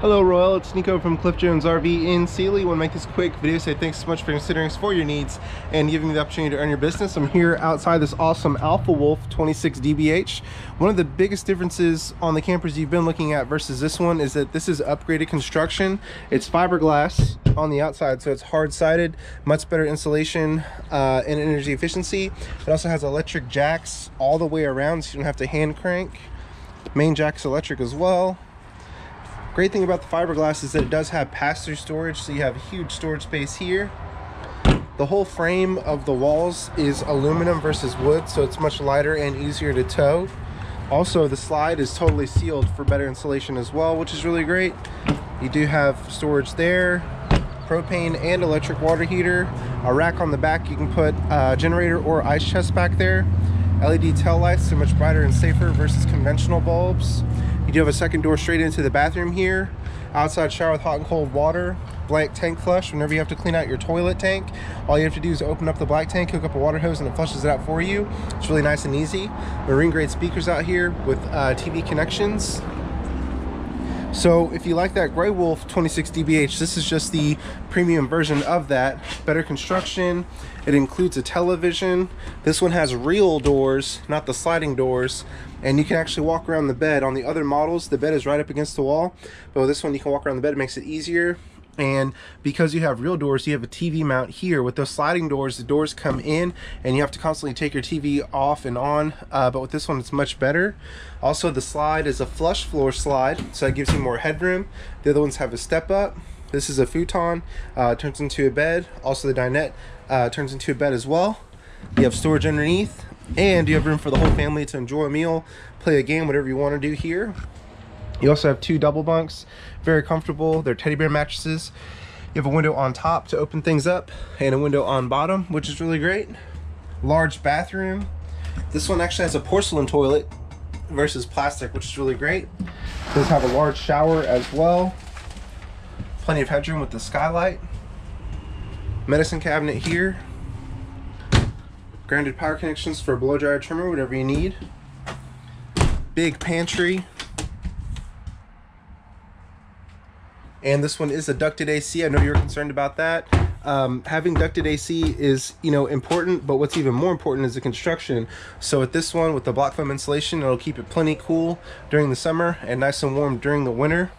Hello Roel, it's Niko from Cliff Jones RV in Sealy. want to make this quick video say thanks so much for considering us for your needs and giving me the opportunity to earn your business. I'm here outside this awesome Alpha Wolf 26 DBH. One of the biggest differences on the campers you've been looking at versus this one is that this is upgraded construction. It's fiberglass on the outside, so it's hard-sided, much better insulation uh, and energy efficiency. It also has electric jacks all the way around, so you don't have to hand crank. Main jack's electric as well Great thing about the fiberglass is that it does have pass-through storage, so you have huge storage space here. The whole frame of the walls is aluminum versus wood, so it's much lighter and easier to tow. Also, the slide is totally sealed for better insulation as well, which is really great. You do have storage there, propane and electric water heater, a rack on the back. You can put a generator or ice chest back there. LED tail lights are much brighter and safer versus conventional bulbs. You do have a second door straight into the bathroom here. Outside shower with hot and cold water. Black tank flush whenever you have to clean out your toilet tank. All you have to do is open up the black tank, hook up a water hose, and it flushes it out for you. It's really nice and easy. Marine grade speakers out here with uh, TV connections. So if you like that Grey Wolf 26 DBH, this is just the premium version of that. Better construction. It includes a television. This one has real doors, not the sliding doors. And you can actually walk around the bed. On the other models, the bed is right up against the wall. But with this one, you can walk around the bed. It makes it easier and because you have real doors you have a TV mount here. With those sliding doors the doors come in and you have to constantly take your TV off and on. Uh, but with this one it's much better. Also the slide is a flush floor slide so that gives you more headroom. The other ones have a step up. This is a futon uh, turns into a bed. Also the dinette uh, turns into a bed as well. You have storage underneath and you have room for the whole family to enjoy a meal play a game whatever you want to do here you also have two double bunks, very comfortable. They're teddy bear mattresses. You have a window on top to open things up and a window on bottom, which is really great. Large bathroom. This one actually has a porcelain toilet versus plastic, which is really great. Does have a large shower as well. Plenty of headroom with the skylight. Medicine cabinet here. Grounded power connections for blow dryer trimmer, whatever you need. Big pantry and this one is a ducted AC. I know you're concerned about that. Um, having ducted AC is, you know, important, but what's even more important is the construction. So with this one, with the block foam insulation, it'll keep it plenty cool during the summer and nice and warm during the winter.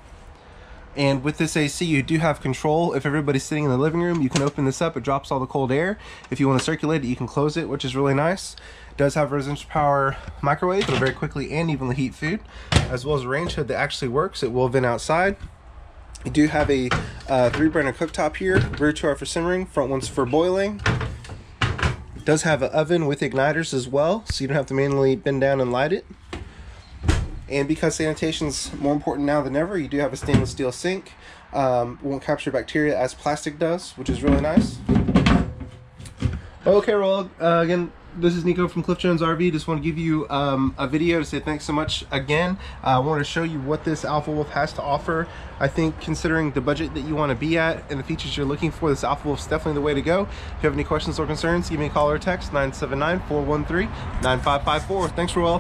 And with this AC, you do have control. If everybody's sitting in the living room, you can open this up. It drops all the cold air. If you want to circulate it, you can close it, which is really nice. It does have residential power microwave. It'll very quickly and evenly heat food, as well as a range hood that actually works. It will vent outside. You do have a uh, three burner cooktop here, rear two are for simmering, front one's for boiling. It does have an oven with igniters as well, so you don't have to manually bend down and light it. And because sanitation's more important now than ever, you do have a stainless steel sink. Um, won't capture bacteria as plastic does, which is really nice. Okay, well, uh, again, this is Niko from Cliff Jones RV. Just want to give you um, a video to say thanks so much again. Uh, I wanted to show you what this Alpha Wolf has to offer. I think considering the budget that you want to be at and the features you're looking for, this Alpha Wolf is definitely the way to go. If you have any questions or concerns, give me a call or text 979-413-9554. Thanks, Roel.